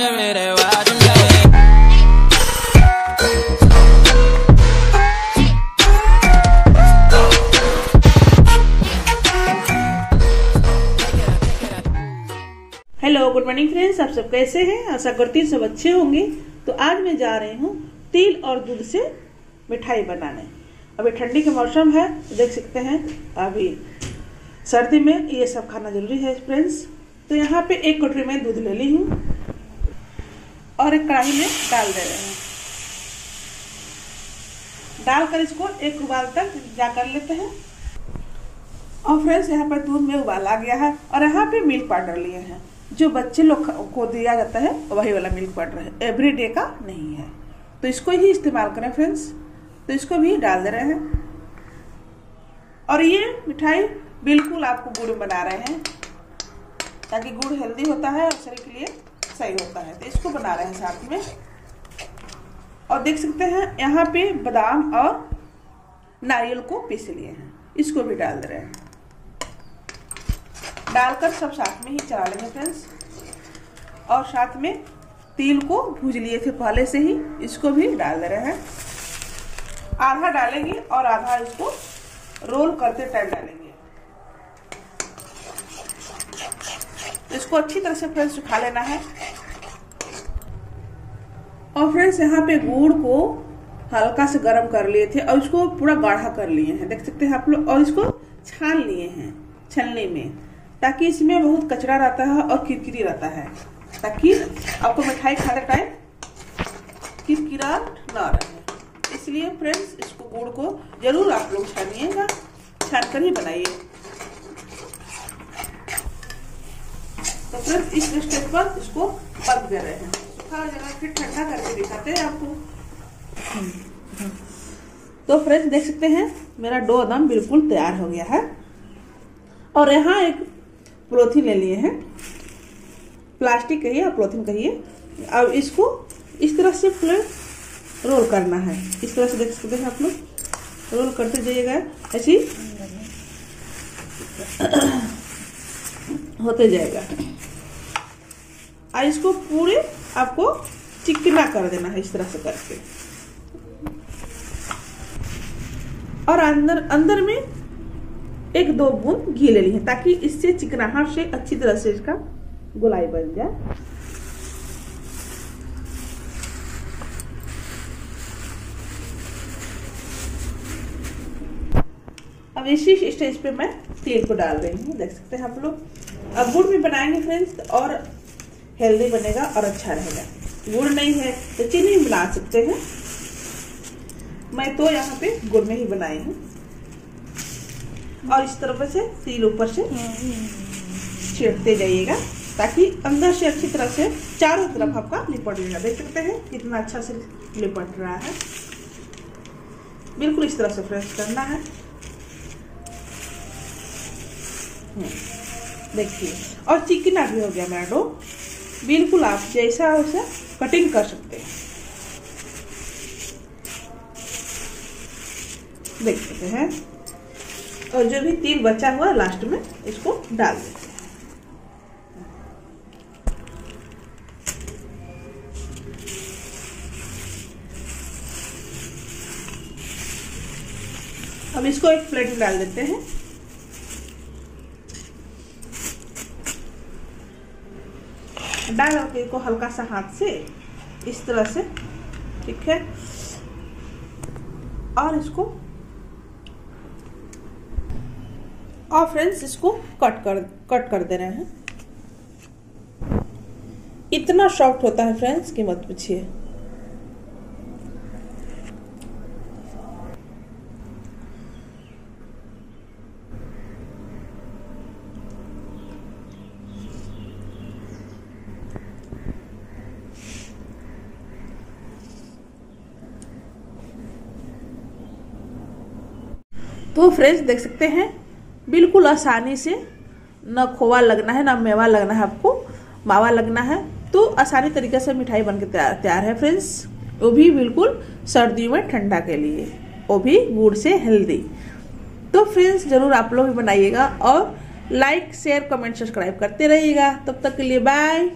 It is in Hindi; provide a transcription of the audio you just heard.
हेलो गुड मॉर्निंग फ्रेंड्स आप सब कैसे हैं? आशा करती सब अच्छे होंगे। तो आज मैं जा रही हूँ तिल और दूध से मिठाई बनाने। अभी ठंडी का मौसम है, देख सकते हैं। अभी सर्दी में ये सब खाना ज़रूरी है फ्रेंड्स तो यहाँ पे एक कटोरी में दूध ले ली हूँ। और एक कढ़ाई में डाल दे रहे हैं। डालकर इसको एक उबाल तक जा कर लेते हैं। और फ्रेंड्स, यहाँ पर दूध में उबाल आ गया है और यहाँ पे मिल्क पाउडर लिए हैं। जो बच्चे लोग को दिया जाता है, वही वाला मिल्क पाउडर है। एवरी डे का नहीं है। तो इसको ही इस्तेमाल करें फ्रेंड्स। तो इसको भी डाल दे रहे हैं। और ये मिठाई बिल्कुल आपको गुड़ बना रहे हैं। ताकि गुड़ हेल्दी होता है और शरीर के लिए सही होता है। तो इसको बना रहे हैं साथ में। और देख सकते हैं, यहाँ पे बादाम और नारियल को पीस लिए हैं। इसको भी डाल दे रहे हैं। डालकर सब साथ में ही चला लेंगे फ्रेंड्स। और साथ में तिल को भूज लिए थे पहले से ही। इसको भी डाल दे रहे हैं। आधा डालेंगे और आधा इसको रोल करते टाइम डालेंगे। इसको अच्छी तरह से फ्रेंड्स सुखा लेना है। और फ्रेंड्स यहाँ पे गुड़ को हल्का से गर्म कर लिए थे और इसको पूरा गाढ़ा कर लिए हैं। देख सकते हैं आप लोग। और इसको छान लिए हैं, छलने में, ताकि इसमें बहुत कचरा रहता है और किरकिरी रहता है, ताकि आपको मिठाई खाते टाइम किरकिरा ना रहे। इसलिए फ्रेंड्स इसको गुड़ को ज़रूर आप लोग छानिएगा छान कर ही बनाइए। तो फ्रेंड्स इस स्टेप पर इसको बंद कर रहे हैं। तो फ्रेंड्स, देख सकते हैं, मेरा डो एकदम बिल्कुल तैयार हो गया है। और यहाँ एक प्रोथीन ले लिए हैं। प्लास्टिक कहिए या प्रोथीन कहिए। अब इसको इस तरह से पूरे रोल करना है। इस तरह से देख सकते हैं आप लोग। रोल करते जाइएगा। ऐसी होते जाएगा। और इसको पूरे आपको चिकना कर देना है, इस तरह से करके। और अंदर अंदर में एक दो बूंद घी ले ली है, ताकि इससे चिकनाहट से अच्छी तरह से इसका गोलाई बन जाए। अब इसी स्टेज पे मैं तेल को डाल रही हूँ, देख सकते हैं आप लोग। अब गुड़ में बनाएँगे फ्रेंड्स, और हेल्दी बनेगा और अच्छा रहेगा। गुड़ नहीं है तो चीनी बना सकते हैं। मैं तो यहाँ पे गुड़ में ही बनाई हूँ। और इस तरफ़ से तिल ऊपर से छिड़कते जाइएगा, ताकि अंदर से अच्छी तरह से चारों तरफ़ आपका लिपट जाएगा। देख सकते हैं कितना अच्छा से लिपट रहा है। बिल्कुल इस तरह से फ्रेश करना है। देखिए। और चिकना भी हो गया मेरा डो। बिल्कुल आप जैसा उसे कटिंग कर सकते हैं। देख सकते हैं। और जो भी तिल बचा हुआ लास्ट में, इसको डाल देते हैं। अब इसको एक प्लेट में डाल देते हैं। डाल के इसको हल्का सा हाथ से इस तरह से, ठीक है? और इसको, और फ्रेंड्स इसको कट कर कट कर दे रहे हैं। इतना सॉफ्ट होता है फ्रेंड्स कि मत पूछिए। तो फ्रेंड्स देख सकते हैं, बिल्कुल आसानी से न खोवा लगना है, ना मेवा लगना है आपको, मावा लगना है तो आसानी तरीके से मिठाई बन के तैयार है फ्रेंड्स। वो भी बिल्कुल सर्दियों में ठंडा के लिए, वो भी गुड़ से हेल्दी तो फ्रेंड्स ज़रूर आप लोग भी बनाइएगा और लाइक शेयर कमेंट सब्सक्राइब करते रहिएगा। तब तक के लिए बाय